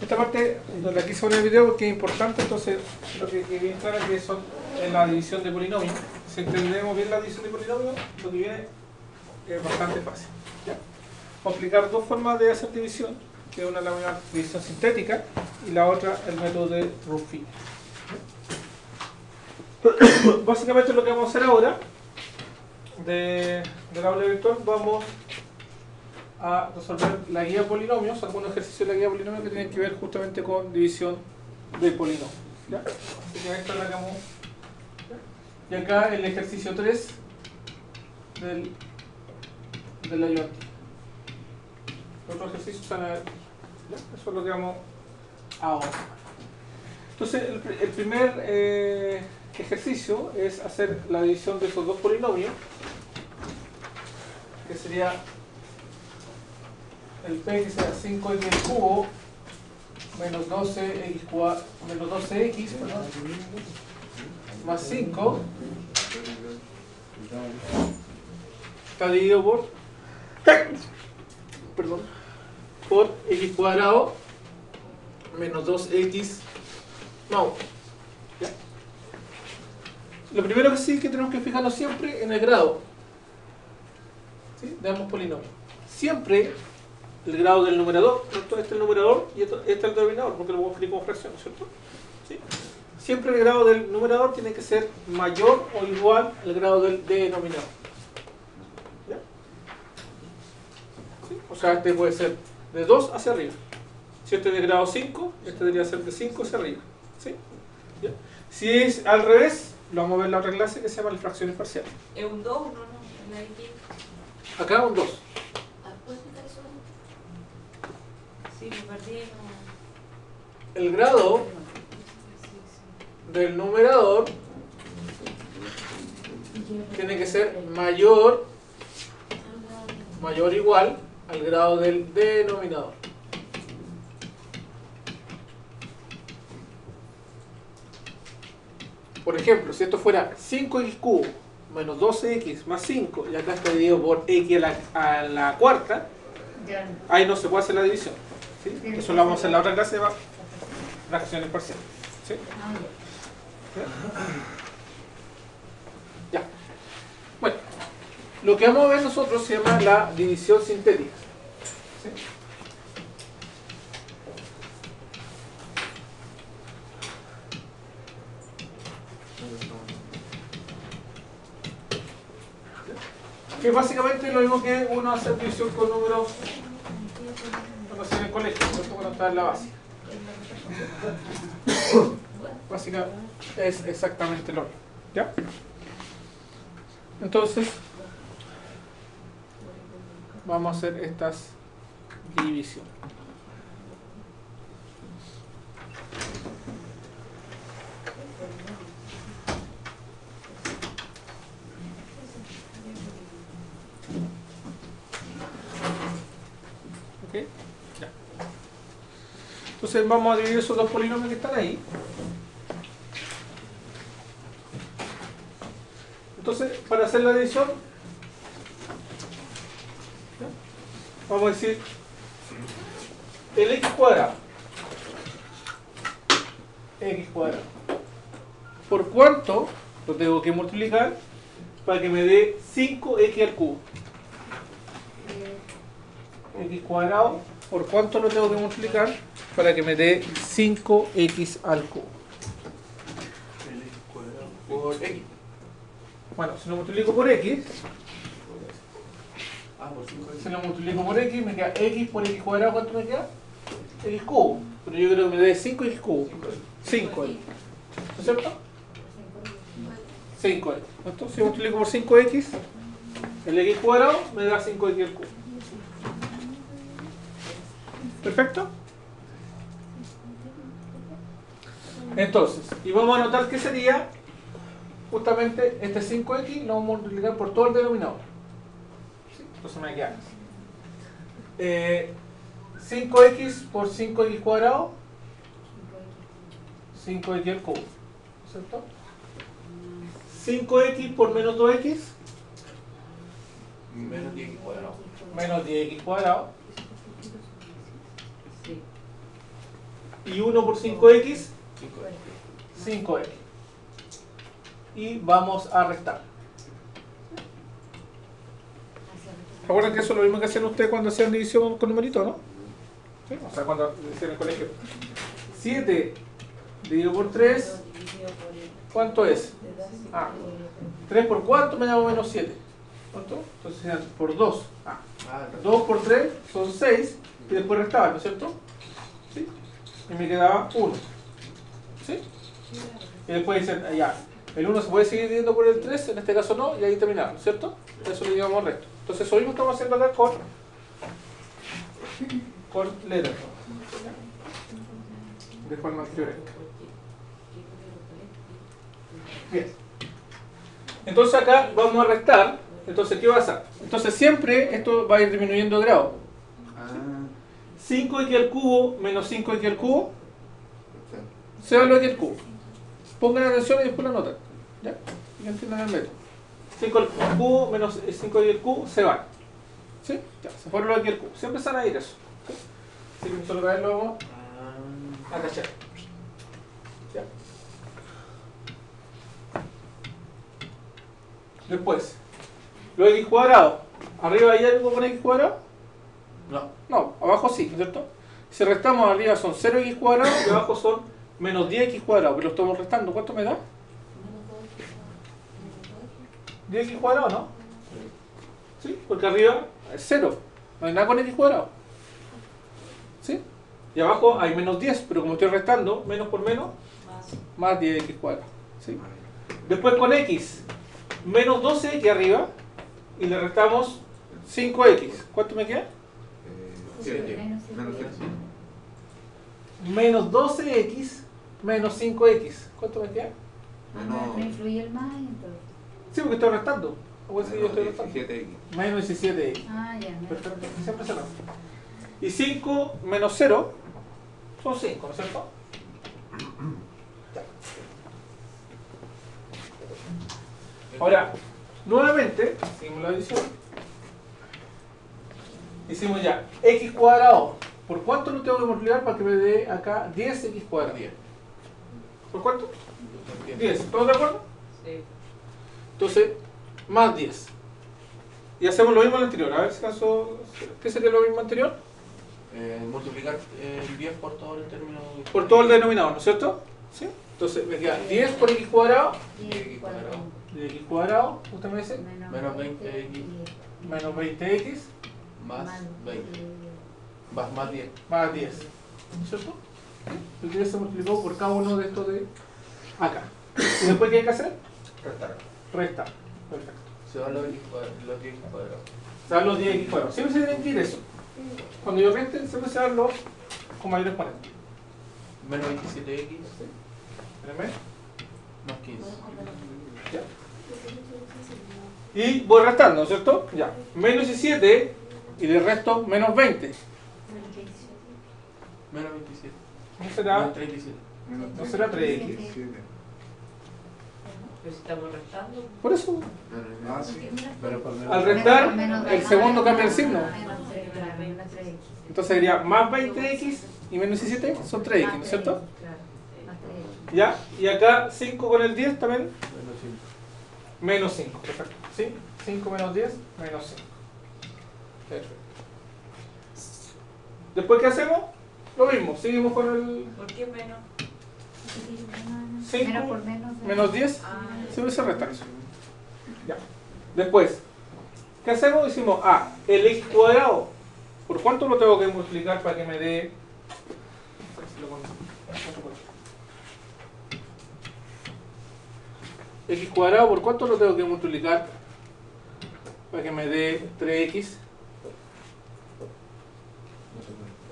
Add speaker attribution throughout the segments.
Speaker 1: Esta parte la quise poner en el video porque es importante, entonces lo que, que viene claro que son en la división de polinomios. Si entendemos bien la división de polinomios, lo que viene es bastante fácil. ¿ya? Aplicar dos formas de hacer división, que una es la división sintética y la otra el método de Ruffin. Básicamente lo que vamos a hacer ahora de, del aula virtual vamos a resolver la guía polinomios, algunos ejercicios de la guía polinomios que tienen que ver justamente con división de polinomios. ¿ya? Así que esta es la. ¿ya? Y acá el ejercicio 3 del, de la ayudante. Los otros ejercicios a ver. Eso es lo que vamos ahora. Entonces, el primer eh, ejercicio es hacer la división de esos dos polinomios, que sería el p que sea 5x al cubo menos 12x cua- menos 12x perdón, más 5 está dividido por perdón por x cuadrado menos 2x no lo primero que sí que tenemos que fijarnos siempre en el grado ¿sí? de ambos polinomios. Siempre el grado del numerador, ¿cierto? este es el numerador y esto- este es el denominador, porque lo voy a escribir como fracción, ¿cierto? ¿Sí? Siempre el grado del numerador tiene que ser mayor o igual al grado del denominador. ¿Ya? ¿Sí? O sea, este puede ser de 2 hacia arriba. Si este es de grado 5, este debería ser de 5 hacia arriba. ¿Sí? ¿Ya? Si es al revés, lo vamos a ver en la otra clase que se llama las fracciones parciales.
Speaker 2: Es un 2, no, no.
Speaker 1: Acá un 2.
Speaker 2: Ah, ¿puedes explicar eso? Sí, me perdí. No.
Speaker 1: El grado del numerador tiene que ser mayor, mayor o igual al grado del denominador. Por ejemplo, si esto fuera 5x cubo menos 12x más 5 y acá está dividido por x a la, a la cuarta, ahí no se puede hacer la división. Eso lo vamos a hacer en la otra clase, va fracciones parciales. ¿sí?
Speaker 3: Ya.
Speaker 1: Bueno, lo que vamos a ver nosotros se llama la división sintética. Que básicamente es lo mismo que uno hace división con números colegio, ¿cierto? cuando está en la base. Básicamente es exactamente lo mismo. ¿Ya? Entonces, vamos a hacer estas divisiones. ¿Ok? Ya. Entonces vamos a dividir esos dos polinomios que están ahí. Entonces, para hacer la división, ¿ya? vamos a decir el x cuadrado. x cuadrado. ¿Por cuánto lo tengo que multiplicar para que me dé 5x al cubo? x cuadrado, ¿por cuánto lo tengo que multiplicar para que me dé 5x al cubo?
Speaker 4: Por X.
Speaker 1: Bueno, si lo multiplico por x,
Speaker 4: Ah, por 5
Speaker 1: si lo multiplico por x, me queda x por x cuadrado, ¿cuánto me queda? x cubo. Pero yo creo que me dé 5x cubo. 5x. ¿No es cierto? 5x. Entonces, si multiplico por 5x, el x cuadrado me da 5x al cubo. ¿Perfecto? Entonces, y vamos a anotar que sería justamente este 5x lo vamos a multiplicar por todo el denominador. ¿Sí? Entonces me queda eh, 5x por 5x cuadrado, 5x al cubo. ¿Cierto? 5x por menos 2x,
Speaker 4: Menos 10 cuadrado.
Speaker 1: menos 10x cuadrado. Y 1 por 5x, 5x. Y vamos a restar. ¿Recuerdan que eso es lo mismo que hacían ustedes cuando hacían división con numerito, no? ¿Sí? O sea, cuando hacían el colegio. 7 dividido por 3, ¿cuánto es? Ah, 3 por 4 me llamo menos 7. ¿Cuánto? Entonces por 2. Ah, 2 por 3 son 6 y después restaba, ¿no es cierto? ¿Sí? Y me quedaba 1. ¿Sí? Y después dicen, ah, ya, el 1 se puede seguir dividiendo por el 3, en este caso no, y ahí terminamos, ¿cierto? Eso le llamamos resto. Entonces eso mismo estamos haciendo acá con, con letras. De forma teórica. Bien. Entonces acá vamos a restar. Entonces, ¿qué va a pasar? Entonces siempre esto va a ir disminuyendo de grado.
Speaker 3: Ah,
Speaker 1: 5x al cubo menos 5x al cubo se va x al cubo. Pongan atención y después la notan. ¿Ya? Y entiendan el método. 5 al cubo menos 5x al cubo se van. ¿Sí? Ya, se fueron los x al cubo. Siempre se van a ir eso. ¿sí? Así que solo vez lo vamos a cachar. ¿Ya? Después, los x cuadrados. ¿Arriba hay algo con x cuadrado?
Speaker 3: no.
Speaker 1: No, abajo sí, ¿no es cierto? Si restamos arriba son 0x cuadrado y abajo son menos 10x cuadrado, pero lo estamos restando. ¿Cuánto me da? 10x cuadrado, ¿no? ¿Sí? Porque arriba es 0. No hay nada con x cuadrado. ¿Sí? Y abajo hay menos 10, pero como estoy restando, menos por menos, más 10x cuadrado. ¿Sí? Después con x, menos 12x arriba, y le restamos 5x. ¿Cuánto me queda?
Speaker 3: Eh, siete. Menos siete.
Speaker 1: Menos 12x menos 5x. ¿Cuánto me queda?
Speaker 4: Ah, no, no influye el más entonces.
Speaker 1: Sí, porque estoy restando. ¿Cómo es que yo estoy
Speaker 3: Menos
Speaker 1: restando?
Speaker 3: 17x.
Speaker 1: Menos 17x.
Speaker 4: Ah, ya, no.
Speaker 1: Perfecto, siempre se nota. Y 5 menos 0 son 5, ¿no es cierto? Ya. Ahora, nuevamente, seguimos la adición. Hicimos ya x cuadrado. ¿Por cuánto lo tengo que multiplicar para que me dé acá 10x cuadrado?
Speaker 3: 10.
Speaker 1: ¿Por cuánto? 10. ¿Todos de acuerdo?
Speaker 2: Sí.
Speaker 1: Entonces, más 10. Y hacemos lo mismo en el anterior. A ver si acaso. ¿Qué sería lo mismo anterior?
Speaker 5: Eh, multiplicar eh, el 10 por todo el término.
Speaker 1: Por todo el denominador, ¿no es cierto? ¿Sí? Entonces me queda 10 por x cuadrado.
Speaker 4: Y
Speaker 5: X cuadrado.
Speaker 1: De x cuadrado, usted me dice,
Speaker 5: Menos 20x.
Speaker 1: menos 20x
Speaker 5: Más 20. Más, más 10.
Speaker 1: más 10. ¿No es cierto? El 10 se multiplicó por cada uno de estos de acá. ¿Y después qué hay que hacer?
Speaker 3: Restar.
Speaker 1: Resta. Perfecto.
Speaker 5: Se van los x cuadrados. Los 10 cuadrados.
Speaker 1: Se dan los 10x cuadrados. Siempre se tienen que ir eso. Cuando yo reste, siempre se dan los con mayor exponente.
Speaker 5: Menos 27x.
Speaker 1: Espérenme.
Speaker 5: Más 15.
Speaker 1: Ya. Y voy restando, ¿no es cierto? Ya. Menos 17 y le resto menos 20.
Speaker 5: Menos 27.
Speaker 1: ¿No será?
Speaker 5: Menos 37.
Speaker 3: Menos
Speaker 1: ¿No será 3x?
Speaker 3: 17.
Speaker 2: Pero si estamos restando.
Speaker 1: Por eso,
Speaker 3: Ah, sí.
Speaker 5: Pero por menos.
Speaker 1: al restar, el segundo cambia el signo. Entonces sería más 20x y menos 17 son 3x, ¿no es cierto?
Speaker 4: Claro, más tres X.
Speaker 1: Ya, y acá 5 con el 10 también,
Speaker 5: Menos 5.
Speaker 1: menos 5, perfecto. ¿Sí? 5 menos 10, menos 5. Perfecto. Después, ¿qué hacemos? Lo mismo, seguimos con el
Speaker 2: ¿Por qué menos?
Speaker 1: Cinco
Speaker 4: Menos por menos.
Speaker 1: menos 10,
Speaker 2: Ah,
Speaker 1: siempre se resta eso. Ya. Después, ¿qué hacemos? Decimos, ah, el x cuadrado, ¿por cuánto lo tengo que multiplicar para que me dé... x cuadrado, ¿por cuánto lo tengo que multiplicar para que me dé 3x?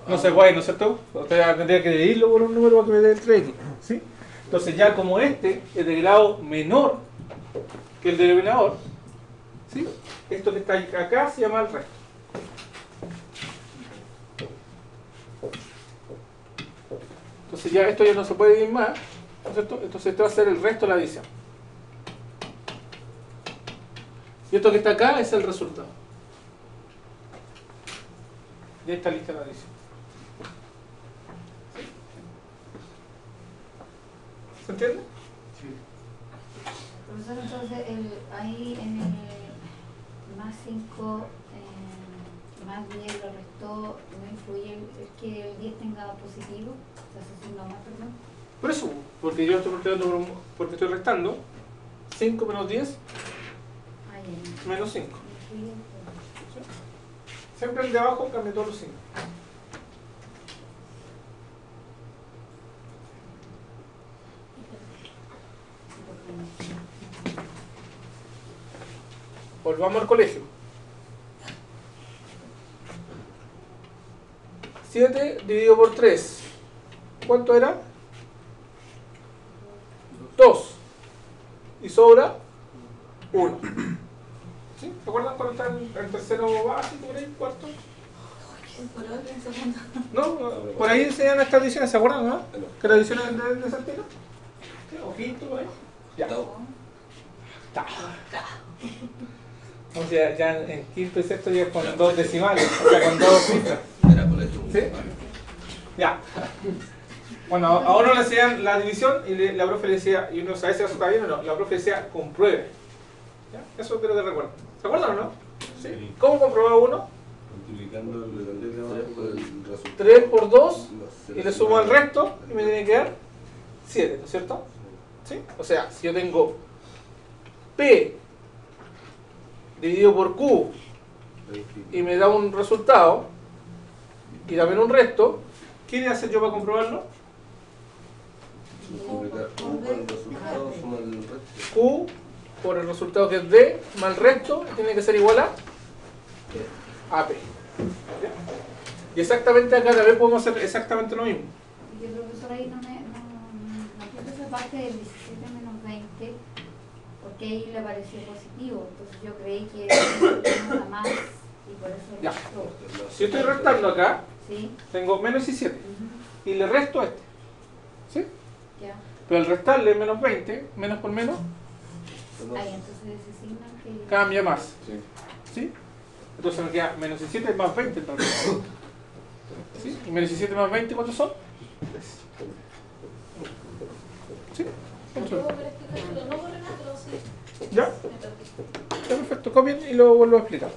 Speaker 1: No sé guay, ¿no es cierto? Usted tendría que dividirlo por un número para que me dé el 3x. ¿sí? Entonces ya como este es de grado menor que el denominador, ¿sí? esto que está acá se llama el resto. Entonces ya esto ya no se puede dividir más, ¿no es cierto? Entonces este va a ser el resto de la adición. Y esto que está acá es el resultado. De esta lista de adición. ¿Se entiende?
Speaker 4: Profesor, entonces el, ahí en el más 5, más 10 lo restó, no influye el, el que el 10 tenga positivo, o sea, se asigna más, perdón.
Speaker 1: Por eso, porque yo estoy por porque estoy restando 5 menos 10
Speaker 4: Ahí en
Speaker 1: menos 5.
Speaker 4: influye el
Speaker 1: Siempre el de abajo cambia todos los 5. Volvamos al colegio. 7 dividido por 3. ¿Cuánto era? 2. Y sobra 1. ¿Sí? ¿Se acuerdan cuando está el, tercero básico, por ahí, cuarto? No, por ahí enseñan estas ediciones, ¿se acuerdan, no? Que las ediciones de, de Santino. ¿Sí? ¿O quinto, por ahí? Ya. Ta. O sea, ya en quinto y sexto ya es con dos decimales, o sea, con dos cifras.
Speaker 5: Era colegio.
Speaker 1: ¿Sí? Ya. Bueno, a uno le hacían la división y le- la profe le decía, y uno sabe si eso está bien o no, la profe decía, compruebe. ¿Ya? Eso creo que recuerdo. ¿Se acuerdan o no? ¿Sí? ¿Cómo comprobaba uno?
Speaker 6: Multiplicando el, por el resultado.
Speaker 1: 3 por 2 y le sumo al resto y me tiene que dar 7, ¿no es cierto? ¿Sí? O sea, si yo tengo P dividido por Q y me da un resultado y también un resto, ¿qué voy a hacer yo para comprobarlo?
Speaker 6: Q por el resultado
Speaker 1: que es D más el resto tiene que ser igual a AP. Y exactamente acá también podemos hacer exactamente lo mismo.
Speaker 4: Y el profesor ahí no me no, no esa parte del 17 menos 20, porque ahí le pareció positivo. Entonces yo creí que era más y por eso
Speaker 1: Ya.
Speaker 4: restó.
Speaker 1: Si estoy restando acá,
Speaker 4: ¿Sí?
Speaker 1: tengo menos 17
Speaker 4: Ujú.
Speaker 1: y le resto este. ¿Sí?
Speaker 4: Ya.
Speaker 1: Pero al restarle menos 20, menos por menos,
Speaker 4: Ahí entonces ese signo que...
Speaker 1: cambia más.
Speaker 6: Sí.
Speaker 1: ¿Sí? Entonces me queda menos 17 más 20 en realidad. ¿Sí? Y menos 17 más 20, ¿cuántos son? ¿Sí? ¿Cuántos son? ¿Ya? Ya, perfecto. Copien y lo vuelvo a explicar.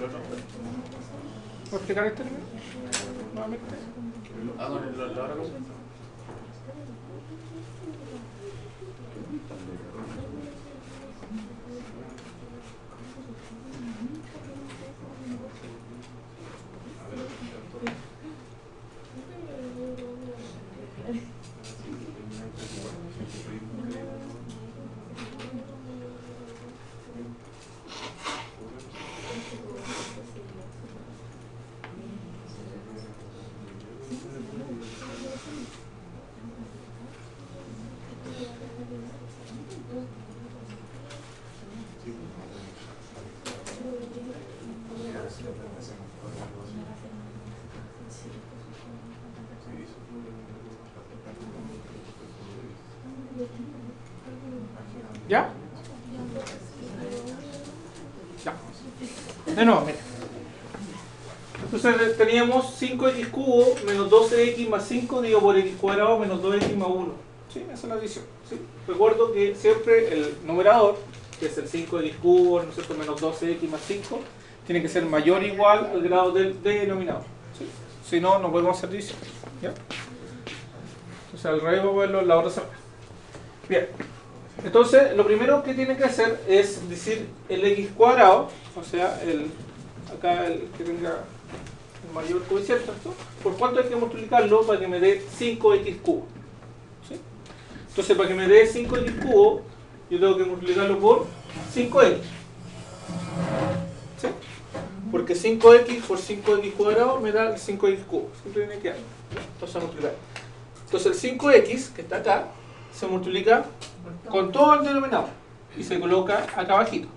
Speaker 5: Vamos a hacer otro.
Speaker 1: ¿Puedo explicar este primero? Nuevamente.
Speaker 5: Ah, con el, la, la hora cosa.
Speaker 1: ¿Ya? Ya. De nuevo, mira. Entonces teníamos 5x cubo menos 12x más 5 dividido por x cuadrado menos 2x más 1. ¿Sí? Esa es la división. ¿sí? Recuerdo que siempre el numerador, que es el 5x cubo ¿no es cierto? menos 12x más 5, tiene que ser mayor o igual al grado del denominador. ¿sí? Si no, no podemos hacer división. ¿ya? Entonces al revés vamos a verlo en la otra semana. Bien. Entonces, lo primero que tienen que hacer es decir el x cuadrado, o sea, el acá el que tenga el mayor coeficiente, ¿cierto? ¿Por cuánto hay que multiplicarlo para que me dé 5x cubo? Entonces, para que me dé 5x cubo, yo tengo que multiplicarlo por 5x. ¿Sí? Porque 5x por 5x cuadrado me da el 5x cubo. Siempre tiene que dar. Entonces, multiplicar. Entonces, el 5x, que está acá, se multiplica con todo el denominador y se coloca acá abajito.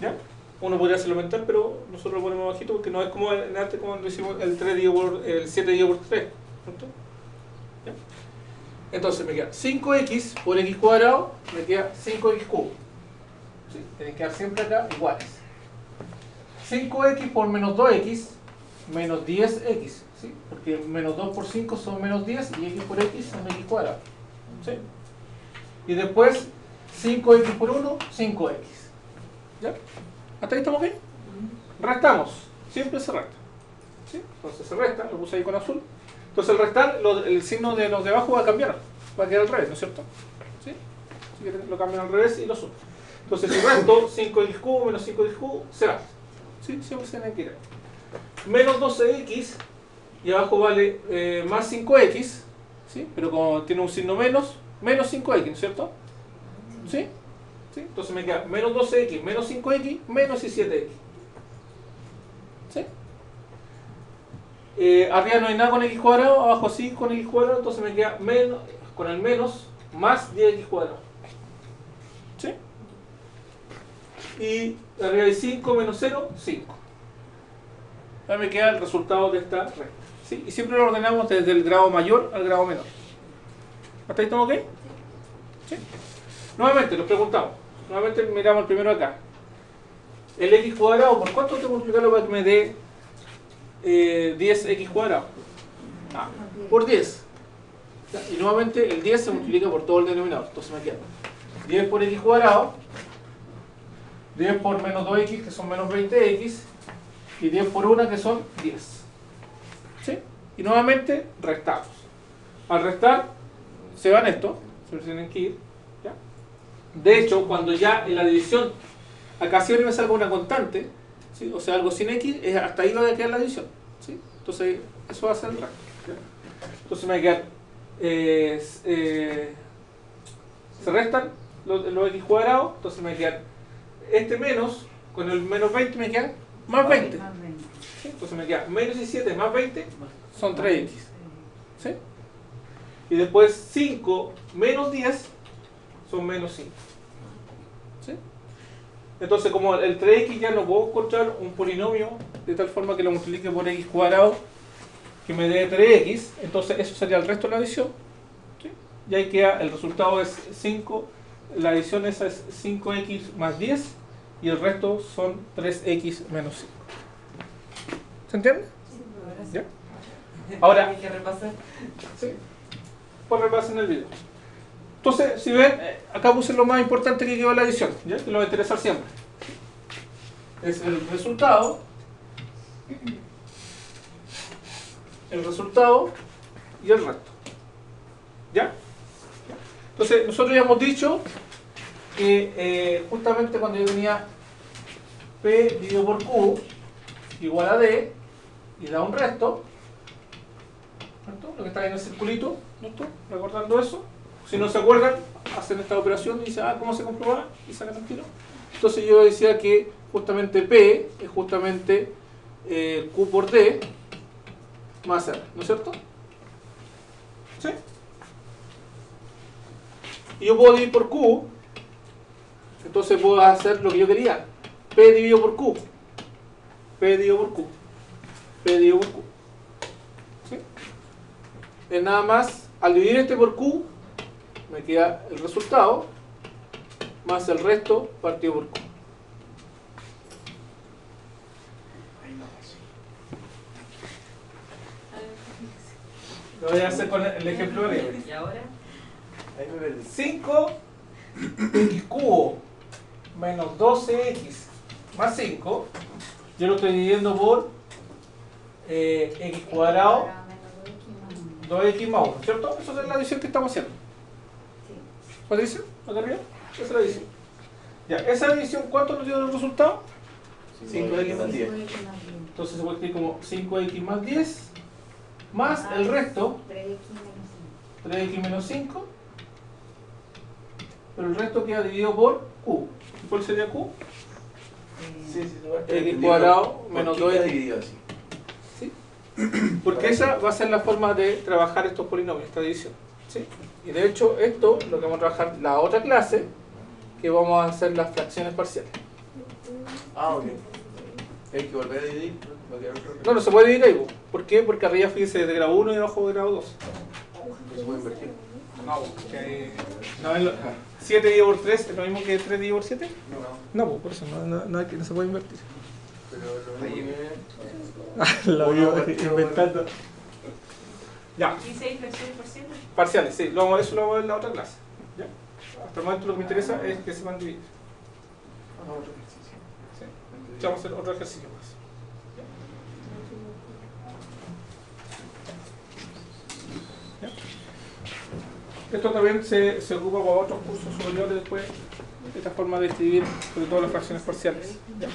Speaker 1: ¿Ya? Uno podría hacerlo mental, pero nosotros lo ponemos abajito porque no es como en arte como decimos el 3 dividido por el 7 dividido por 3. ¿cierto? ¿Ya? Entonces me queda 5x por x cuadrado, me queda 5x cubo. ¿Sí? Tienen que quedar siempre acá iguales. 5x por menos 2x, menos 10x. ¿sí? Porque menos 2 por 5 son menos 10 y x por x son x cuadrado. ¿sí? Y después 5x por 1, 5x. ¿Ya? ¿Hasta ahí estamos bien? Restamos. Siempre se resta. ¿Sí? Entonces se resta, lo puse ahí con azul. Entonces al restar, lo- el signo de los de abajo va a cambiar. Va a quedar al revés, ¿no es cierto? ¿Sí? Lo cambian al revés y lo subo. Entonces si resto 5x cubo menos 5x cubo, será. ¿Sí? Siempre se tiene que ir. Menos 12x y abajo vale eh, más 5x. ¿Sí? Pero como tiene un signo menos, menos 5x, ¿no es cierto? ¿Sí? ¿Sí? Entonces me queda menos 12x, menos 5x, menos 17x. ¿Sí? Eh, arriba no hay nada con x cuadrado, abajo sí con x cuadrado, entonces me queda menos, con el menos más 10x cuadrado. ¿Sí? Y arriba hay 5 menos 0, 5. Ahora me queda el resultado de esta recta. ¿Sí? Y siempre lo ordenamos desde el grado mayor al grado menor. ¿Hasta ahí estamos ok? ¿Sí? Nuevamente, nos preguntamos. Nuevamente miramos el primero acá. El x cuadrado, ¿por cuánto tengo que multiplicarlo para que me dé eh, 10x cuadrado? Ah, por 10. Ya, Y nuevamente el 10 se multiplica por todo el denominador. Entonces me queda 10 por x cuadrado, 10 por menos 2x, que son menos 20x, y 10 por 1, que son 10. ¿Sí? Y nuevamente restamos. Al restar, se van estos, tienen que ir. ¿ya? De hecho, cuando ya en la división acá siempre me salga una constante, ¿sí? o sea, algo sin x, es hasta ahí va a quedar la división. ¿sí? Entonces, eso va a ser el. ¿ya? Entonces me va a quedar, eh, eh, se restan los, los x cuadrados, entonces me va a quedar este menos, con el menos 20 me queda más 20.
Speaker 2: Más veinte.
Speaker 1: ¿sí? Entonces me queda menos 17 más 20 son 3x. ¿sí? Y después 5 menos 10 son menos 5. ¿sí? Entonces como el 3x ya no puedo encontrar un polinomio de tal forma que lo multiplique por x cuadrado que me dé 3x, entonces eso sería el resto de la adición. ¿sí? Y ahí queda, el resultado es 5, la adición esa es 5x más 10 y el resto son 3x menos 5. ¿Se entiende? ¿Ya? Ahora-
Speaker 2: Hay que repasar.
Speaker 1: Sí. Pues repasen el video. Entonces, si ven, acá puse lo más importante que en la edición, ¿ya? que lo va a interesar siempre. Es el resultado. El resultado y el resto. ¿Ya? Entonces, nosotros ya hemos dicho que eh, justamente cuando yo tenía P dividido por Q igual a D y da un resto, ¿cierto? Lo que está ahí en el circulito, ¿cierto? Recordando eso. Si no se acuerdan, hacen esta operación y dicen, ah, ¿cómo se comprueba? Y sacan el tiro. Entonces yo decía que justamente P es justamente eh, Q por D más R, ¿no es cierto? ¿Sí? Y yo puedo dividir por Q, entonces puedo hacer lo que yo quería. P dividido por Q. P dividido por Q. P dividido por Q. ¿Sí? Es nada más, al dividir este por Q, me queda el resultado más el resto partido por Q. Lo voy a hacer con el ejemplo de...
Speaker 2: ¿Y ahora?
Speaker 5: Ahí me 5
Speaker 1: x cubo menos 12x más 5. Yo lo estoy dividiendo por eh, x cuadrado 2x más 1, ¿cierto? Esa es la división que estamos haciendo.
Speaker 4: Sí.
Speaker 1: ¿Patricia? ¿Acá arriba? Esa es la división. Ya, esa división, ¿cuánto nos dio el resultado?
Speaker 5: 5x más 10.
Speaker 4: Cinco X más diez.
Speaker 1: Entonces se puede escribir como 5x más 10 más el resto,
Speaker 4: Tres X menos cinco.
Speaker 1: 3x menos 5, pero el resto queda dividido por q. ¿Y ¿Cuál sería q?
Speaker 4: Eh,
Speaker 5: Sí, sí, no,
Speaker 1: X cuadrado
Speaker 5: ¿por
Speaker 1: menos
Speaker 5: qué
Speaker 1: 2X?
Speaker 5: queda dividido así?
Speaker 1: Porque esa va a ser la forma de trabajar estos polinomios, esta división. ¿sí? Y de hecho, esto lo que vamos a trabajar la otra clase, que vamos a hacer las fracciones parciales.
Speaker 5: Ah, ok. Hay que volver a dividir.
Speaker 1: No, no se puede dividir ahí. po. ¿Por qué? Porque arriba fíjese de grado 1 y abajo de grado 2.
Speaker 5: No se puede invertir.
Speaker 1: No, porque no, es lo- 7 dividido por 3 es lo mismo que 3 dividido por 7.
Speaker 5: No.
Speaker 1: No, por eso no, no, no se puede invertir.
Speaker 5: Pero lo partido
Speaker 1: inventando. Ya,
Speaker 2: ¿Y seis fracciones por ciento?
Speaker 1: parciales, sí, lo eso lo vamos a ver en la otra clase. ¿ya? Hasta el momento lo que me interesa es que se van a dividir.
Speaker 5: Ah.
Speaker 1: Sí. Vamos a hacer otro ejercicio más. Esto también se, se ocupa para otros cursos superiores después, esta forma de escribir sobre todo las fracciones parciales. ¿ya?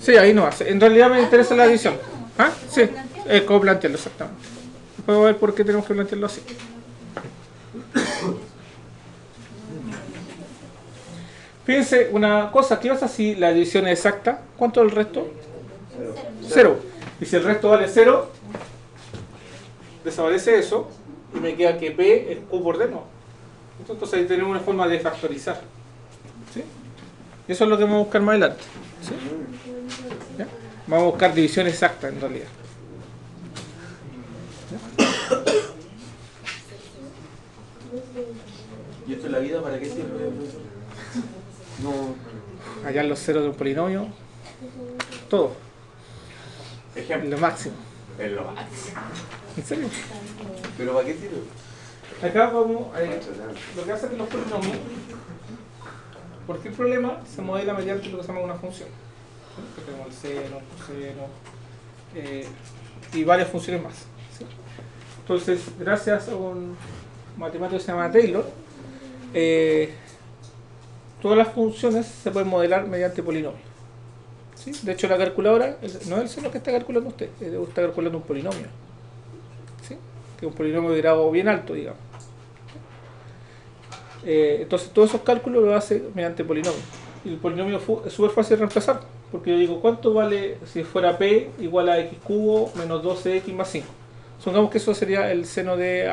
Speaker 1: Sí, ahí no hace. En realidad me interesa la división. ¿Ah? Sí, es como plantearlo exactamente. A ver por qué tenemos que plantearlo así. Fíjense una cosa, ¿qué pasa si la división es exacta? ¿Cuánto es el resto? Cero. Y si el resto vale cero, desaparece eso y me queda que P es Q por D, ¿no? Entonces ahí tenemos una forma de factorizar. Eso es lo que vamos a buscar más adelante. ¿Sí? ¿Ya? Vamos a buscar división exacta en realidad.
Speaker 5: ¿Y esto en la vida para qué sirve? No.
Speaker 1: Hallar los ceros de un polinomio. Todo.
Speaker 5: Ejemplo.
Speaker 1: Lo máximo.
Speaker 5: Es lo máximo.
Speaker 1: ¿En serio?
Speaker 5: ¿Pero para qué sirve?
Speaker 1: Acá vamos eh, lo que hace es que los polinomios, cualquier problema se modela mediante lo que se llama una función. Que tenemos el seno, el coseno eh, y varias funciones más. Entonces, gracias a un matemático que se llama Taylor, eh, todas las funciones se pueden modelar mediante polinomios. De hecho, la calculadora no es el seno que está calculando usted, es- está calculando un polinomio. Que es un polinomio de grado bien alto, digamos. Eh, entonces todos esos cálculos los hace mediante polinomio. Y el polinomio es súper fácil de reemplazar, porque yo digo, ¿cuánto vale si fuera p igual a x cubo menos 12x más 5? Supongamos que eso sería el seno de.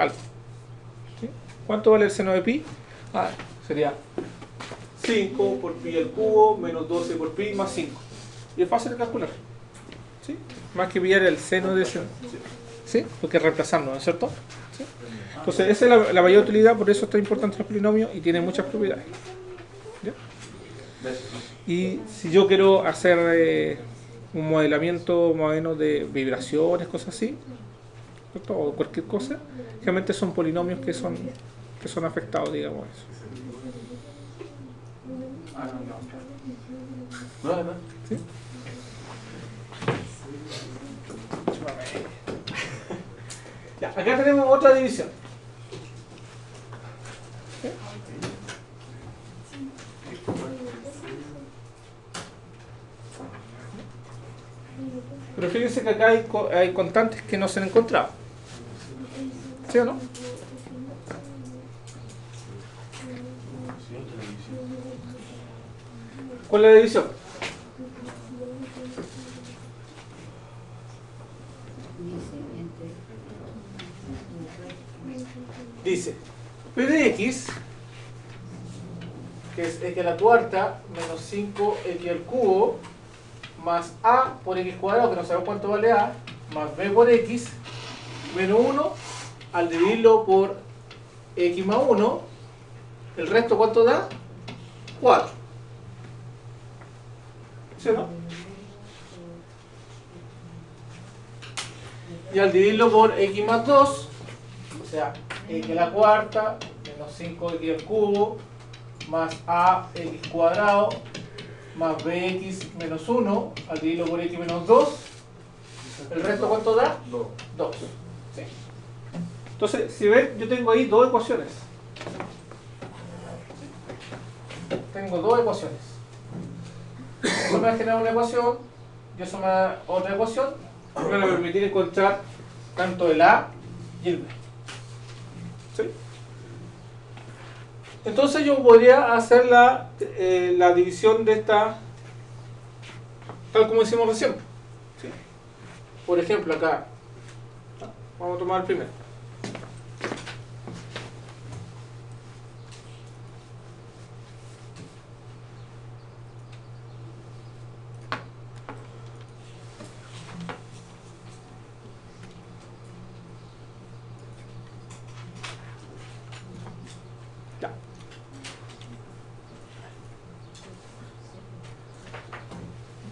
Speaker 1: ¿sí? ¿Cuánto vale el seno de pi? Ah, sería 5 por pi al cubo menos 12 por pi más 5. Y es fácil de calcular. ¿sí? Más que pillar el seno de ese. ¿Sí? Porque reemplazarlo, ¿no es cierto? ¿Sí? Entonces, esa es la, la mayor utilidad, por eso es tan importante los polinomios y tiene muchas propiedades. ¿Ya? Y si yo quiero hacer eh, un modelamiento más o menos de vibraciones, cosas así, ¿cierto? o cualquier cosa, realmente son polinomios que son, que son afectados, digamos. Eso. Ah. ¿Sí? Acá tenemos otra división. Pero fíjense que acá hay, hay constantes que no se han encontrado. ¿Sí o no? ¿Cuál es la división? Dice, P de x, que es x a la cuarta, menos 5x al cubo, más a por x cuadrado, que no sabemos cuánto vale a, más b por x, menos 1, al dividirlo por x más 1, el resto cuánto da? 4. ¿Sí o no? Y al dividirlo por x más 2, o sea, x a la cuarta menos 5x al cubo más ax cuadrado más bx menos 1 al dividirlo por x menos 2, ¿el resto cuánto da?
Speaker 3: Dos.
Speaker 1: 2. ¿sí? Entonces, si ven, yo tengo ahí dos ecuaciones. Tengo dos ecuaciones. Eso me va a generar una ecuación y eso me da otra ecuación que me va a permitir encontrar tanto el A y el B. ¿Sí? Entonces yo podría hacer la, eh, la división de esta, tal como hicimos recién. Por ejemplo, acá, vamos a tomar el primero.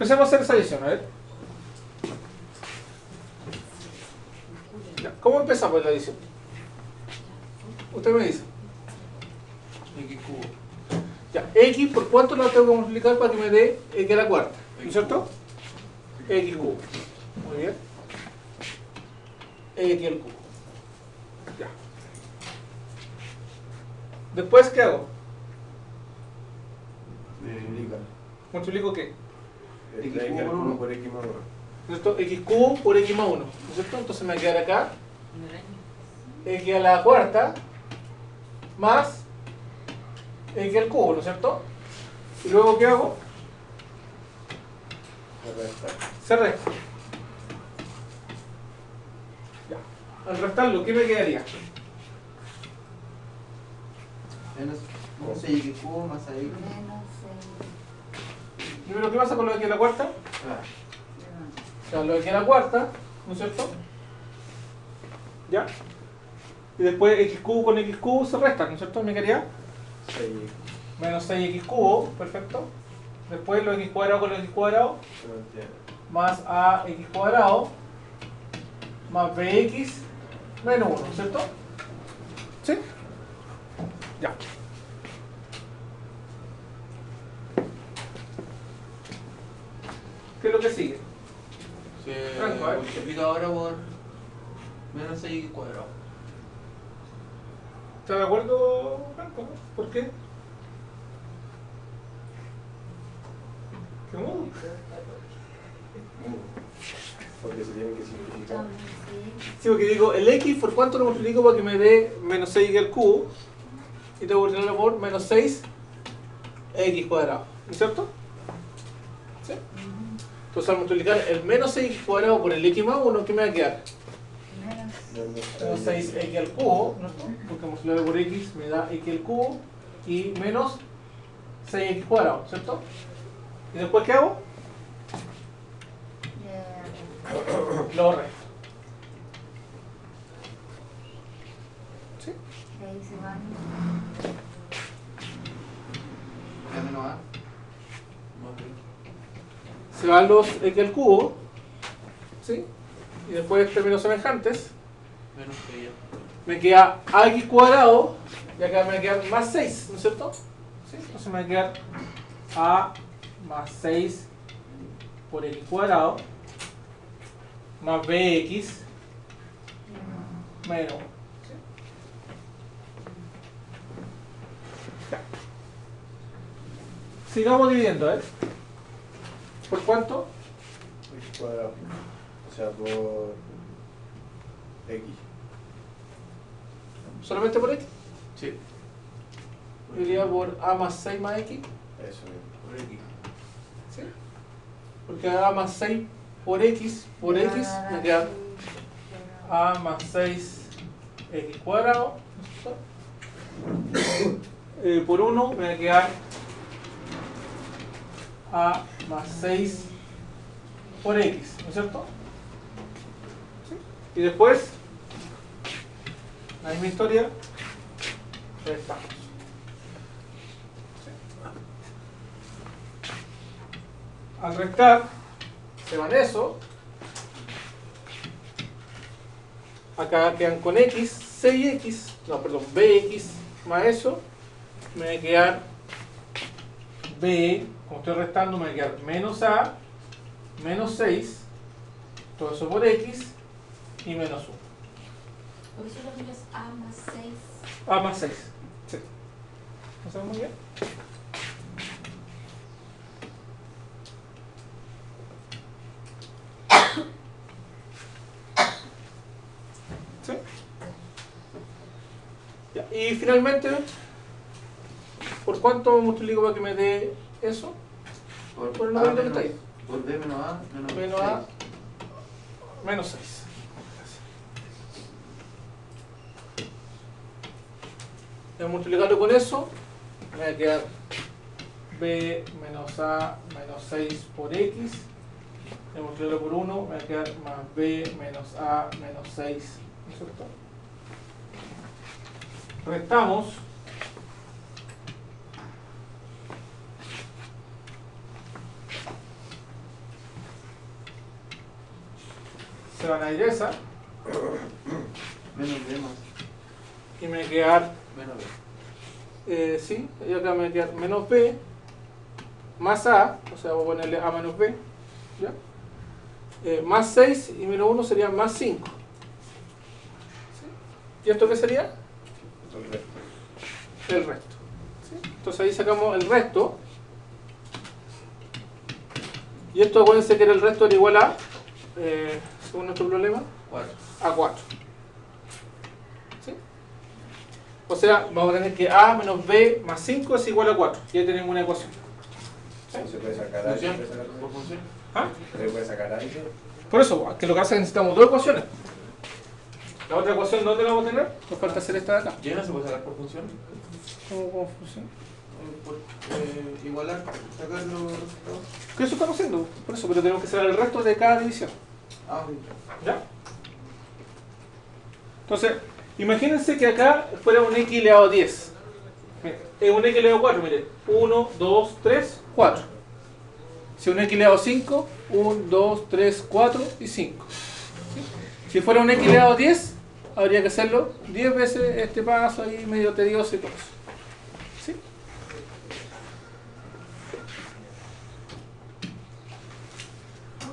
Speaker 1: Empecemos a hacer esa división, a ver. ¿Cómo empezamos la edición? Usted me dice.
Speaker 5: X cubo.
Speaker 1: Ya, x por cuánto lo tengo que multiplicar para que me dé x a la cuarta, ¿no es cierto? x cubo. Muy bien. x al cubo. Ya. Después, ¿qué hago?
Speaker 6: Multiplica.
Speaker 1: ¿Multiplico qué?
Speaker 6: X
Speaker 5: X
Speaker 6: al
Speaker 5: por
Speaker 6: cubo
Speaker 5: uno.
Speaker 6: por X más 1.
Speaker 1: ¿No es cierto? x cubo por x más 1, ¿no es cierto? Entonces me va a quedar acá x a la cuarta más x al cubo, ¿no es cierto? Y luego, ¿qué hago? Se resta. Ya. Al restarlo, ¿qué me quedaría?
Speaker 5: Menos 6x cubo más x.
Speaker 4: Menos
Speaker 1: Primero, ¿qué pasa con lo de aquí a la cuarta?
Speaker 5: Ah,
Speaker 1: sea, lo de aquí a la cuarta, ¿no es cierto? ¿Ya? Y después x cubo con x cubo se resta, ¿no es cierto? Me quedaría
Speaker 6: 6
Speaker 1: menos 6x cubo, perfecto. Después lo x cuadrado con lo x cuadrado, más ax cuadrado, más bx menos 1, ¿no es cierto? ¿Sí? Ya. ¿Qué es lo que sigue?
Speaker 5: Se
Speaker 1: ¿eh?
Speaker 5: multiplica ahora por menos 6x cuadrado.
Speaker 1: ¿Estás de acuerdo, Franco? ¿Por qué? ¿Qué modo?
Speaker 6: Porque se tiene que simplificar.
Speaker 4: Sí,
Speaker 1: porque digo, el x por cuánto lo multiplico para que me dé menos 6 al cubo y tengo que multiplicarlo por menos 6 x cuadrado, ¿no es cierto? Entonces al multiplicar el menos 6 cuadrado por el x más 1, ¿qué me va a quedar?
Speaker 4: Menos
Speaker 1: Menos 6x al cubo, ¿no? Porque multiplicado por x me da x al cubo y menos 6x cuadrado, ¿cierto? ¿Y después qué hago?
Speaker 4: eh,
Speaker 1: Lo resto. ¿Sí?
Speaker 4: ahí se van.
Speaker 5: Ya menos A.
Speaker 1: Se van los x al cubo, ¿sí? Y después términos semejantes,
Speaker 5: Menos que ya.
Speaker 1: me queda ax cuadrado, y acá me va a quedar más 6, ¿no es cierto? ¿Sí? Entonces me va a quedar a más 6 por x cuadrado, más bx menos. Sigamos dividiendo, ¿eh? ¿Por cuánto?
Speaker 6: X cuadrado. O sea, por X.
Speaker 1: ¿Solamente por x?
Speaker 5: Sí,
Speaker 1: Yo iría por a más 6 más x,
Speaker 6: Eso mismo.
Speaker 5: por X.
Speaker 1: ¿sí? Porque a más 6 por x, por x, me queda a más 6 x cuadrado, ¿no es? Eh, por 1 me va a quedar a más 6 por x, ¿no es cierto? Y después, la misma historia, restamos. Al restar, se van eso. acá quedan con x, 6x, no, perdón, bx más eso, me va a quedar b, como estoy restando, me va a quedar menos a, menos 6, todo eso por x, y menos 1.
Speaker 7: Porque si lo miras A más 6.
Speaker 1: A más 6. Sí. ¿No sabes muy bien? ¿Sí? Ya, Y finalmente, ¿por cuánto multiplico para que me dé eso?
Speaker 3: Por,
Speaker 1: Por el
Speaker 3: A
Speaker 1: número que ahí.
Speaker 3: Por B menos A menos,
Speaker 1: Menos A,
Speaker 3: seis.
Speaker 1: menos 6. Voy a multiplicarlo con eso, me va a quedar b menos a menos 6 por x. Voy a multiplicarlo por 1, me va a quedar más b menos a menos 6. ¿No es cierto? Restamos. Se van a ir esa
Speaker 3: Menos B más.
Speaker 1: y me quedar
Speaker 3: Menos B.
Speaker 1: Eh, sí, y acá me va a quedar menos b más a, o sea, voy a ponerle a menos b, ¿ya? Eh, más 6 y menos 1 sería más 5. ¿Sí? ¿Y esto qué sería?
Speaker 6: El resto.
Speaker 1: El resto. ¿sí? Entonces ahí sacamos el resto. Y esto acuérdense que era el resto era igual a, eh, según nuestro problema,
Speaker 3: 4.
Speaker 1: a 4. ¿Sí? O sea, vamos a tener que a menos b más 5 es igual a 4. Y ahí tenemos una ecuación.
Speaker 6: No se puede sacar ahí.
Speaker 3: Función.
Speaker 6: se puede sacar
Speaker 3: Por función.
Speaker 1: ¿Ah?
Speaker 6: Se puede sacar ahí.
Speaker 1: Por eso, que lo que hace es que necesitamos dos ecuaciones. La otra ecuación, ¿dónde la vamos a tener? Nos falta hacer esta de acá.
Speaker 3: ¿Ya no se puede sacar por función?
Speaker 1: ¿Cómo, cómo funciona?
Speaker 3: Eh, Por, eh, igualar, sacar los resultados.
Speaker 1: Que eso estamos haciendo, por eso, pero tenemos que sacar el resto de cada división. ¿Ya? Entonces, imagínense que acá fuera un x elevado a 10. Mira, Es un x elevado a 4, mire. 1, 2, 3, 4. Si un x elevado a 5, 1, 2, 3, 4 y 5. ¿Sí? Si fuera un x elevado a 10, habría que hacerlo 10 veces este paso ahí medio tedioso y todo eso. ¿Sí?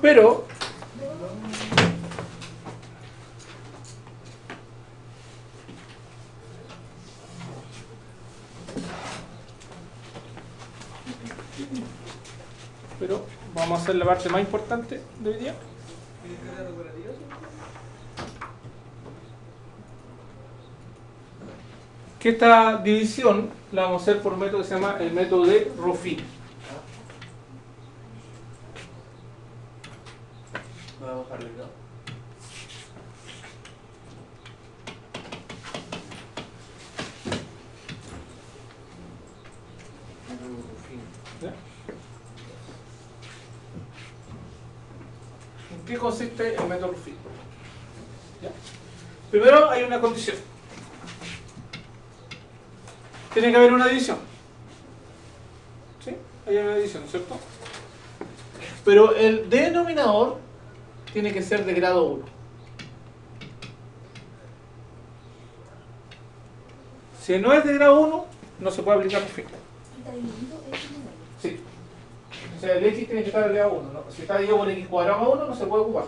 Speaker 1: Pero pero vamos a hacer la parte más importante de hoy día. Que esta división la vamos a hacer por un método que se llama el método de Ruffin.
Speaker 5: Voy a bajarle
Speaker 1: qué consiste el método Ruffin? ¿Ya? Primero hay una condición. Tiene que haber una división. ¿Sí? Hay una división, ¿cierto? Pero el denominador tiene que ser de grado 1. Si no es de grado 1, no se puede aplicar Ruffin.
Speaker 7: Está dividido X número.
Speaker 1: Sí. O sea, el x tiene que estar elevado a 1. ¿no? Si está dividido por x cuadrado más 1, no se puede ocupar.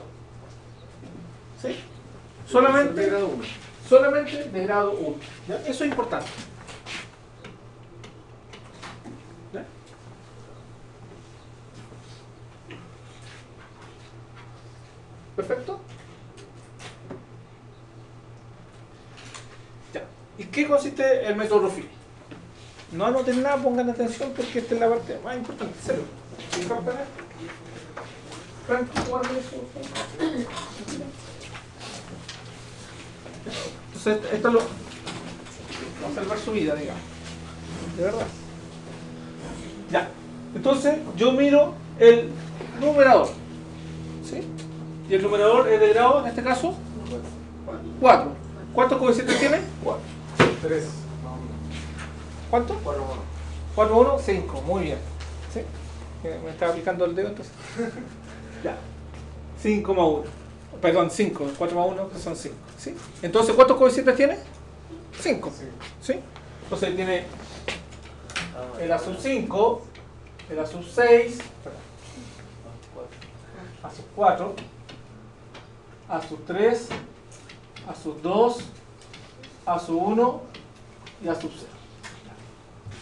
Speaker 1: ¿Sí? Solamente,
Speaker 3: De grado uno.
Speaker 1: solamente de grado 1. ¿ya? Eso es importante. ¿Ya? ¿Perfecto? Ya. ¿Y qué consiste el método Ruffin? No anoten nada, pongan atención porque esta es la parte más importante. Cero. Por favor. Entonces, esto lo. Vamos a salvar su vida, digamos. De verdad. Ya. Entonces, yo miro el numerador. ¿Sí? Y el numerador es de grado, en este caso, 4. ¿Cuántos coeficientes tiene? 4.
Speaker 3: 3.
Speaker 1: ¿Cuánto?
Speaker 3: 4
Speaker 1: 4, 1, 5. Muy bien. Me estaba aplicando el dedo entonces. ya. 5 más 1. Perdón, 5. 4 más 1 que son 5. ¿sí? Entonces, ¿cuántos coeficientes tiene? 5. ¿sí? Entonces tiene el A sub 5, el A sub 6, A sub 4, A sub 3, A sub 2, A sub 1 y A sub 0.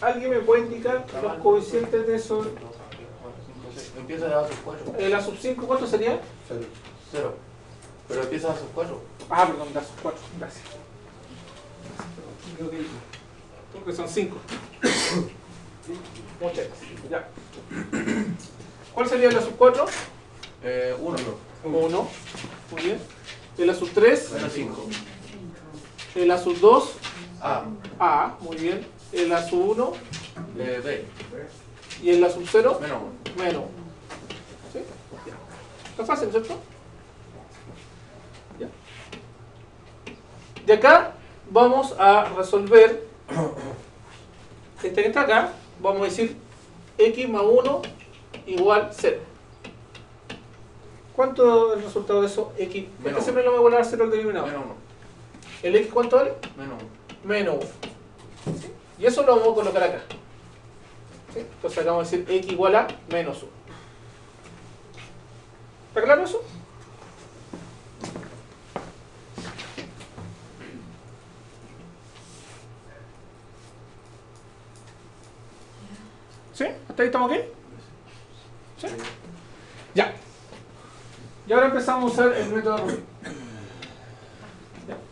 Speaker 1: ¿Alguien me puede indicar los coeficientes de esos?
Speaker 5: Empieza de A sus 4.
Speaker 1: El A sub 5, ¿cuánto sería?
Speaker 6: Cero.
Speaker 5: 0. Pero empieza a sus 4.
Speaker 1: Ah, perdón, de A sub 4, gracias. Creo que- Porque son 5. Muchas gracias. Ya. ¿Cuál sería el A sub 4?
Speaker 5: Eh, 1.
Speaker 1: 1. Muy bien. El A sub 3.
Speaker 5: Menos 5.
Speaker 1: El A sub 2.
Speaker 5: A.
Speaker 1: A. Muy bien. El A sub 1.
Speaker 5: Eh, B.
Speaker 1: Y el A sub 0.
Speaker 5: Menos 1.
Speaker 1: Menos. Está fácil, ¿cierto? Ya. De acá vamos a resolver este que está acá. Vamos a decir x más 1 igual 0. ¿Cuánto es el resultado de eso? X. Este siempre lo voy a volar a 0 el denominador.
Speaker 5: Menos 1.
Speaker 1: ¿El x cuánto vale?
Speaker 5: Menos 1.
Speaker 1: menos 1. ¿Sí? Y eso lo vamos a colocar acá. ¿Sí? Entonces acá vamos a decir x igual a menos 1. ¿Está claro eso? ¿Sí? ¿Hasta ahí estamos ok? ¿Sí? Ya. Y ahora empezamos a usar el método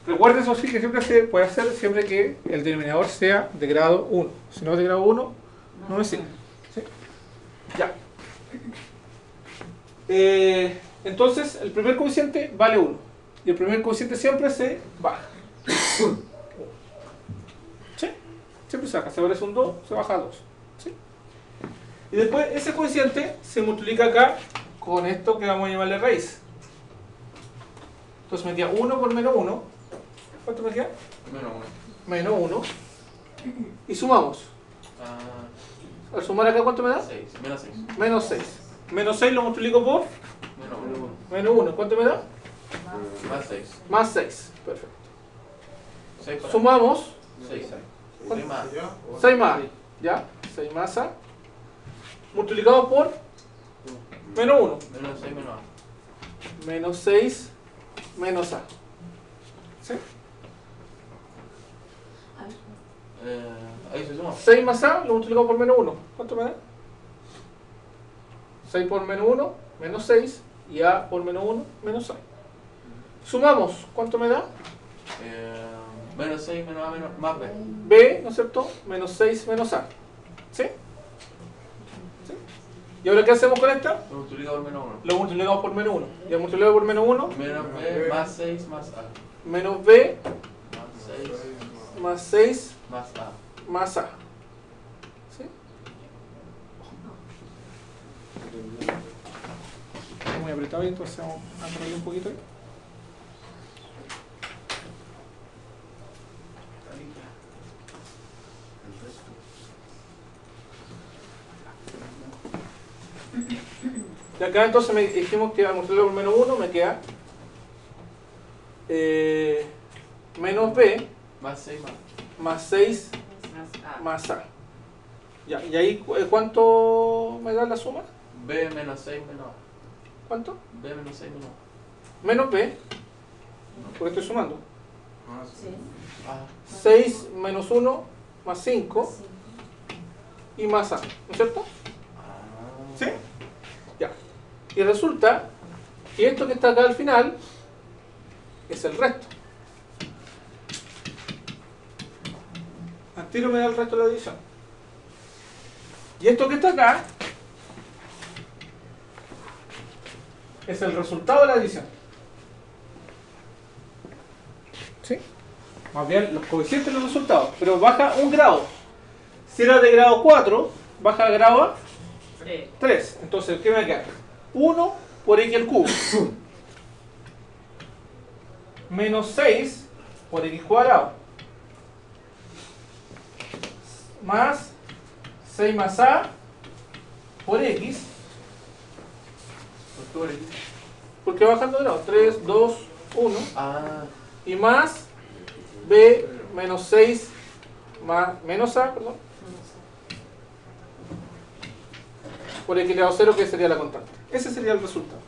Speaker 1: Recuerden eso sí que siempre se puede hacer siempre que el denominador sea de grado 1. Si no es de grado 1, no es 1. Eh, entonces, el primer coeficiente vale 1. Y el primer coeficiente siempre se baja. ¿Sí? Siempre se baja. Se parece un 2, se baja a 2. ¿Sí? Y después ese coeficiente se multiplica acá con esto que vamos a llamarle raíz. Entonces me queda 1 por menos 1. ¿Cuánto me queda?
Speaker 5: Menos 1.
Speaker 1: Menos 1. Y sumamos.
Speaker 5: Ah,
Speaker 1: Al sumar acá, ¿cuánto me da?
Speaker 5: 6. Menos 6.
Speaker 1: Menos 6. Menos 6 lo multiplico por
Speaker 5: Menos 1.
Speaker 1: menos 1. ¿Cuánto me da?
Speaker 5: Más 6.
Speaker 1: Más 6. Perfecto.
Speaker 5: 6 para.
Speaker 1: Sumamos
Speaker 5: 6.
Speaker 1: ¿Cuánto?
Speaker 5: 6 más.
Speaker 1: 6 más. ¿Ya? 6 más A. Multiplicado por menos 1.
Speaker 5: Menos 6 menos A.
Speaker 1: Menos 6 menos A. ¿Sí?
Speaker 5: Eh, ahí se suma.
Speaker 1: 6 más A lo multiplicamos por menos 1. ¿Cuánto me da? 6 por menos 1, menos 6. Y A por menos 1, menos 6. Sumamos. ¿Cuánto me da?
Speaker 5: Eh, menos 6 menos A menos más B.
Speaker 1: B, ¿no es cierto? Menos 6 menos A. ¿Sí? ¿Sí? ¿Y ahora qué hacemos con esta?
Speaker 5: Lo multiplica por menos 1.
Speaker 1: Lo multiplicamos por menos 1. Y al multiplicar por menos 1,
Speaker 5: Menos B más 6 más A.
Speaker 1: menos B
Speaker 5: Más 6
Speaker 1: más 6
Speaker 5: más A.
Speaker 1: más A. ¿Sí? Está muy apretado ahí, entonces vamos a ponerle un poquito ahí. De acá entonces me dijimos que al multiplicar por menos 1 me queda eh, menos B
Speaker 5: Más 6 más.
Speaker 1: más 6
Speaker 2: Más A.
Speaker 1: más A. Ya, ¿y ahí eh, cuánto me da la suma?
Speaker 5: B menos 6 menos A.
Speaker 1: ¿Cuánto?
Speaker 5: B menos 6 menos A.
Speaker 1: Menos B, porque estoy sumando.
Speaker 7: Sí.
Speaker 5: Ah,
Speaker 1: 6 menos 1 más 5 y más A, ¿no es cierto?
Speaker 5: ah.
Speaker 1: ¿Sí? Ya. Y resulta que esto que está acá al final es el resto. Al tiro me da el resto de la división. Y esto que está acá es el resultado de la división. ¿Sí? Más bien los coeficientes los resultados, pero baja un grado. Si era de grado 4, baja a grado a
Speaker 2: Sí.
Speaker 1: 3. Entonces, ¿qué me queda? 1 por x al cubo. Menos 6 por x cuadrado. Más 6 más a por x.
Speaker 5: ¿Por qué por aquí?
Speaker 1: Porque va bajando de grado. 3, 2, 1.
Speaker 5: Ah,
Speaker 1: Y más B menos 6 más menos A, perdón. Por equilibrado 0, que sería la constante. Ese sería el resultado.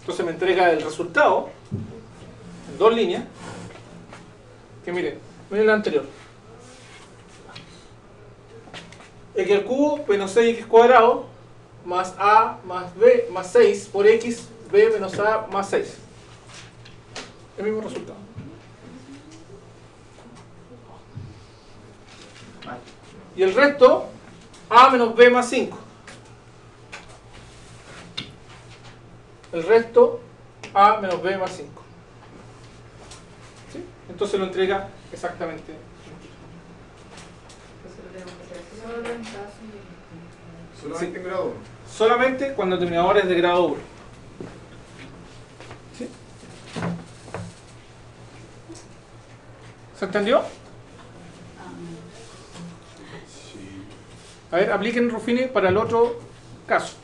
Speaker 1: Entonces me entrega el resultado en dos líneas. Que miren, miren la anterior. X al cubo menos 6x cuadrado más A más B más 6 por X B menos A más 6. El mismo resultado. Y el resto, A menos B más 5. El resto, A menos B más 5. ¿Sí? Entonces lo entrega exactamente.
Speaker 2: Entonces lo tenemos que hacer así.
Speaker 4: Solo en.
Speaker 6: Solamente grado 1.
Speaker 1: Solamente cuando el terminador es de grado 1. ¿Sí? ¿Se entendió?
Speaker 4: Ah,
Speaker 6: Sí.
Speaker 1: A ver, apliquen Ruffini para el otro caso.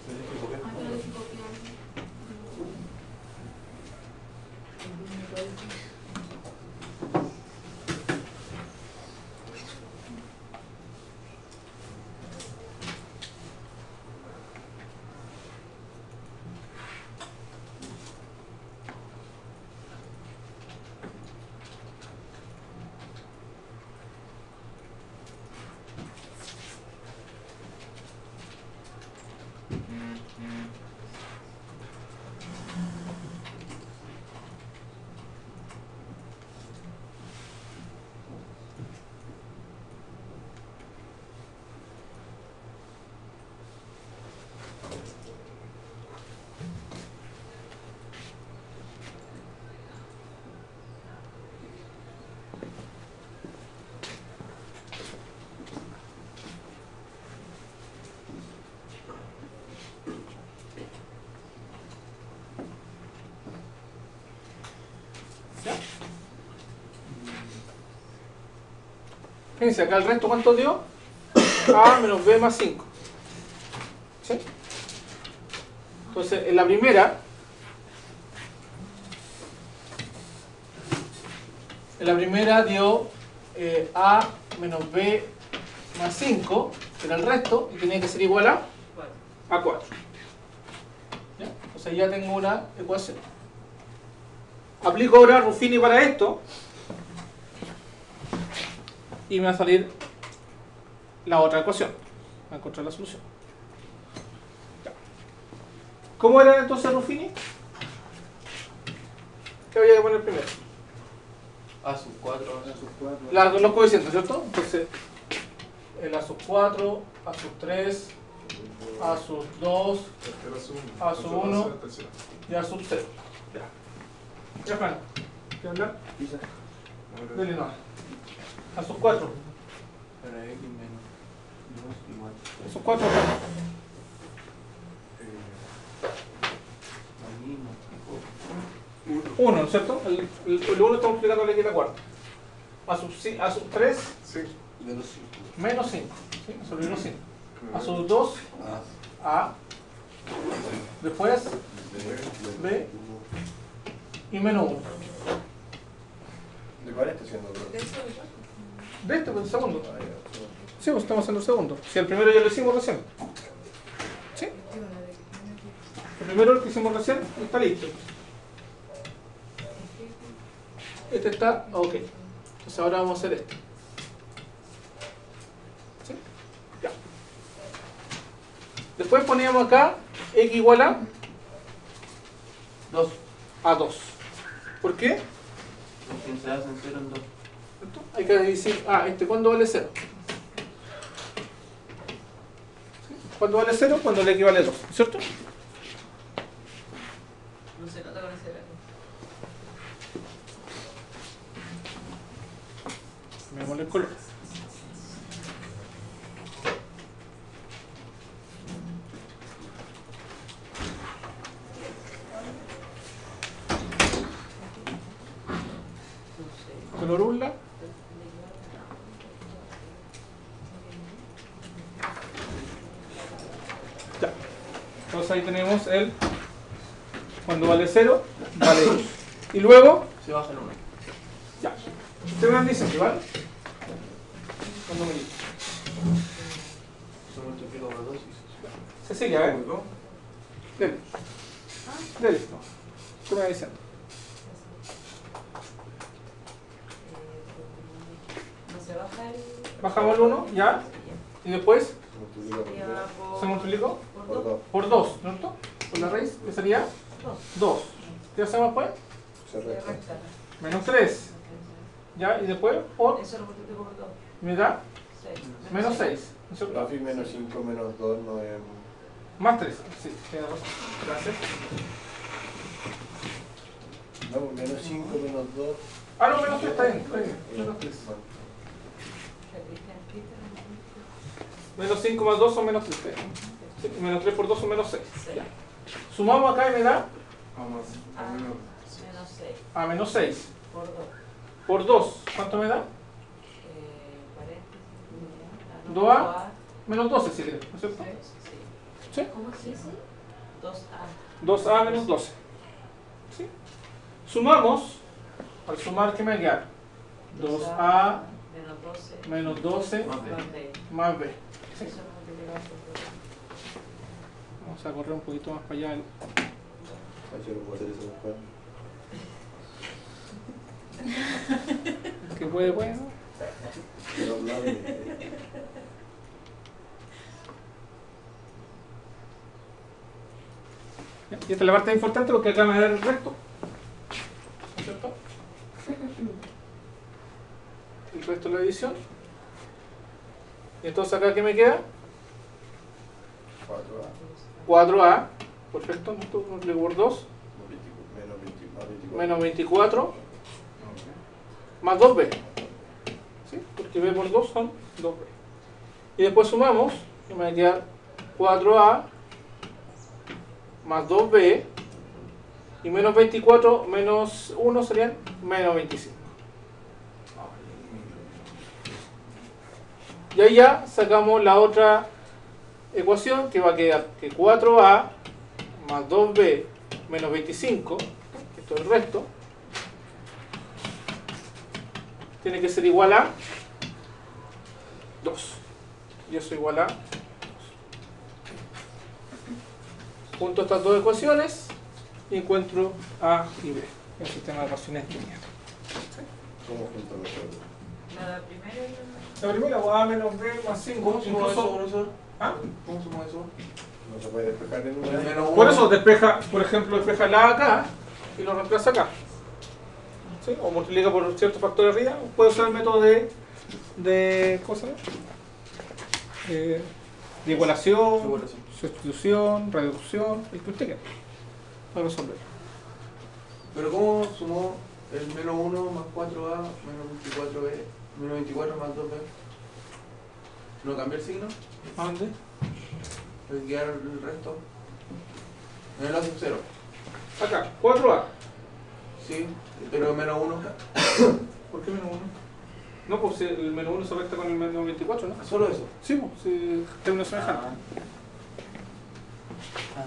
Speaker 1: Fíjense, acá el resto, ¿cuánto dio? A menos B más 5. ¿Sí? Entonces, en la primera, en la primera dio eh, A menos B más 5, que era el resto, y tenía que ser igual a a 4. ¿Ya? Sea, ya tengo una ecuación. Aplico ahora Ruffini para esto. Y me va a salir la otra ecuación. Voy a encontrar la solución. Ya. ¿Cómo era entonces Ruffini? ¿Qué había que poner primero?
Speaker 5: A sub 4, A sub 4.
Speaker 1: La- los coeficientes, ¿cierto? Entonces, el A sub 4, A sub 3, A sub 2,
Speaker 6: Tercera sub
Speaker 1: A sub uno.
Speaker 6: tercera.
Speaker 1: y A sub 0. Ya. Ya, Fran. ¿Quieres hablar? Dele no. A sub 4.
Speaker 5: Para X menos 2 igual.
Speaker 1: A sub 4.
Speaker 5: Lo mismo, tipo.
Speaker 1: 1, ¿cierto? El, el, el 1 está multiplicando aquí la cuarta. A ci- a sub 3,
Speaker 6: Sí.
Speaker 5: Menos 5.
Speaker 1: menos 5. ¿sí? Sobre menos 5. A sub 2, A. Después, B. Y menos 1.
Speaker 6: ¿De cuál está haciendo?
Speaker 2: De
Speaker 1: este, pues el segundo. Sí, pues estamos haciendo el segundo. Si el primero ya lo hicimos recién. ¿Sí? El primero el que hicimos recién está listo. Este está ok. Entonces ahora vamos a hacer este. ¿Sí? Ya. Después poníamos acá x igual a
Speaker 5: 2.
Speaker 1: a 2. ¿Por qué?
Speaker 5: Porque se hacen 0 en 2.
Speaker 1: ¿Cierto? Hay que decir, ah, este cuándo vale 0. ¿Cuándo vale 0? Cuando le equivale a 2, ¿cierto?
Speaker 2: no se nota con ese grado.
Speaker 1: Veamos el color. Color urla. Ya. Entonces ahí tenemos el Cuando vale 0, vale 2. Y luego,
Speaker 5: Se baja el 1.
Speaker 1: ya. Ustedes me dicen que vale. Cuando me dice.
Speaker 5: Se multiplica por 2 y se
Speaker 1: Cecilia, a ver. Dele. Dele. ¿Qué me va diciendo?
Speaker 2: No se baja el.
Speaker 1: Bajamos el 1, ya. Y después se multiplicó
Speaker 2: Por
Speaker 6: Por
Speaker 2: dos.
Speaker 6: dos.
Speaker 1: por 2, ¿cierto? Por la raíz, que sería
Speaker 2: Dos.
Speaker 1: 2. ¿Qué hacemos pues?
Speaker 6: Se resta.
Speaker 1: Menos 3. ¿Ya? Y después por
Speaker 2: Eso lo multiplico por dos.
Speaker 1: me da menos 6. ¿No es cierto?
Speaker 6: Rafi menos 5 menos 2 no es.
Speaker 1: Más 3. Sí. Gracias.
Speaker 6: No, menos 5 menos 2.
Speaker 1: Ah, no, menos 3 está bien. Bien. Menos 3.
Speaker 2: Cristian, Cristian,
Speaker 1: Menos 5 más 2 son menos 3. Sí, menos 3 por 2 son menos 6.
Speaker 2: Seis.
Speaker 1: Ya. Sumamos acá y me da
Speaker 3: Vamos.
Speaker 2: Ah, menos seis.
Speaker 1: a menos 6.
Speaker 2: Por dos.
Speaker 1: Por 2, ¿cuánto me da?
Speaker 2: Eh, paréntesis. Ah, no,
Speaker 1: Dos A.
Speaker 2: dos A.
Speaker 1: Menos 12, si quieres, ¿no es cierto?
Speaker 2: Sí.
Speaker 1: ¿Sí?
Speaker 7: ¿Cómo se dice?
Speaker 2: Dos A.
Speaker 1: 2A menos 12. ¿Sí? Sumamos, al sumar, ¿qué me queda? 2A
Speaker 2: Menos doce.
Speaker 1: menos 12
Speaker 5: Más B.
Speaker 2: Más B.
Speaker 1: más B. Sí.
Speaker 2: Eso lo multiplicamos por dos.
Speaker 1: Vamos a correr un poquito más para allá.
Speaker 6: Ay, yo no puedo hacer eso después.
Speaker 1: El que puede. ¿no?
Speaker 6: Quiero hablar
Speaker 1: Y esta es la parte importante porque acá me da el resto. ¿No es cierto? El resto de la división. Y entonces acá, ¿qué me queda?
Speaker 6: 4A.
Speaker 1: 4A. Perfecto, ¿no? multiplico por 2.
Speaker 6: Menos 20 más 24.
Speaker 1: Menos 24. Más 2B. ¿Sí? Porque B por 2 son 2B. Y después sumamos. Y me va a quedar 4A más 2B. Y menos 24 menos 1 serían menos 25. Y ahí ya sacamos la otra ecuación que va a quedar que 4A más 2B menos 25, que esto es el resto, tiene que ser igual a 2. Y eso igual a 2. Junto estas dos ecuaciones y encuentro A y B, el sistema de ecuaciones lineal.
Speaker 6: ¿Cómo juntan los otros?
Speaker 2: La primera y la-
Speaker 1: La primera, A menos B más 5.
Speaker 5: ¿Cómo sumo eso, profesor?
Speaker 1: ¿Ah?
Speaker 5: ¿Cómo sumo eso?
Speaker 6: No se puede despejar en una.
Speaker 5: Menos uno.
Speaker 1: Por eso despeja, por ejemplo, despeja la A acá y lo reemplaza acá. ¿Sí? O multiplica por ciertos factores arriba. Puede usar el método de, de ¿cómo se llama? Eh, de igualación,
Speaker 5: Igualación.
Speaker 1: sustitución, reducción, el que usted quiera. Para resolver.
Speaker 5: Pero ¿cómo sumó el menos 1 más 4A menos 24B menos 24 más 2B? ¿No cambió el signo?
Speaker 1: ¿A dónde?
Speaker 5: ¿Le quedaron el resto? En el lado 0.
Speaker 1: Acá, 4A.
Speaker 5: Sí, pero menos 1.
Speaker 1: ¿Por qué menos 1? No, pues el menos 1 se resta con el menos 24, ¿no?
Speaker 5: Solo eso.
Speaker 1: Sí, pues, si términos semejantes.
Speaker 5: Ah.